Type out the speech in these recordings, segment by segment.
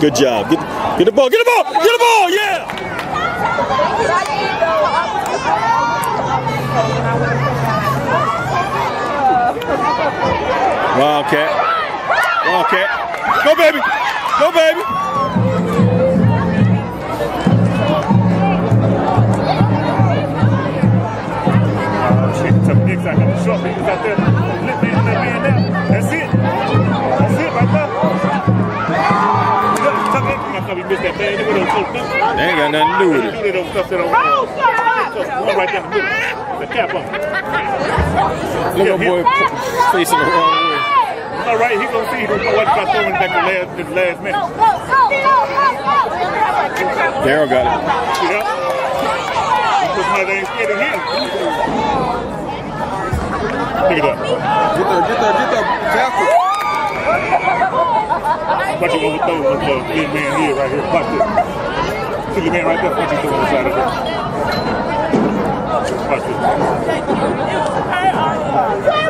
Good job. Get, get the ball. Get the ball. Get the ball. Yeah. Wildcat. Wildcat. Go, baby. Go, baby. Oh, there. Short out there. They would've took nothing. They ain't got nothing to do with Do it. that over stuff that don't- One right there in the middle. The cap on. Little boy facing the wrong way. All right, he gonna see. He gonna know what about throwing back the last, the last minute. Daryl got it. See that? Because my they ain't scared of him. Look at that. Get there, get there, get there. Tackle. Watch him overthrow this little big man here, right here. Watch this. See the man right there? Watch him throw inside of there. Watch this.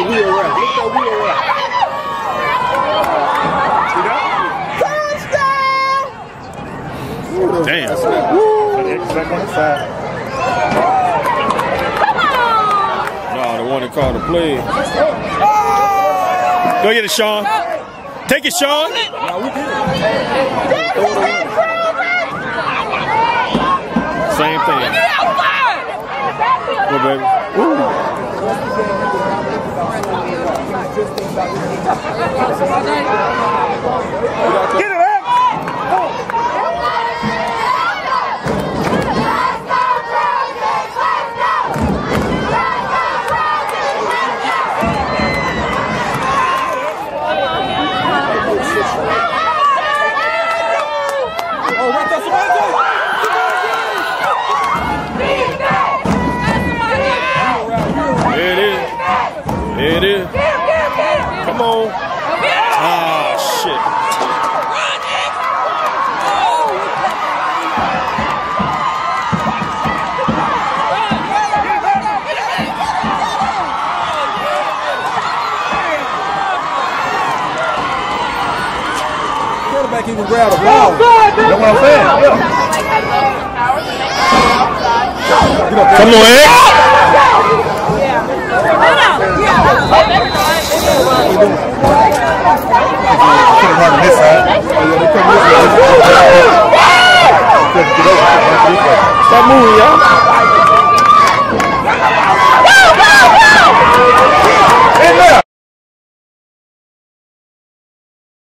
that wheel rack. Look at that wheel rack. See that? Damn. X back on the side. No, the one that called the play. Go get it, Sean. Take it, Sean. Same thing. Go, baby. Get it, X! Oh, right there, Samantha. There it is. There it is. Come on. Ah, shit. Quarterback even grab the ball. That's what I'm saying. Yeah. Come on, X. Could've run this side. Stop moving, y'all.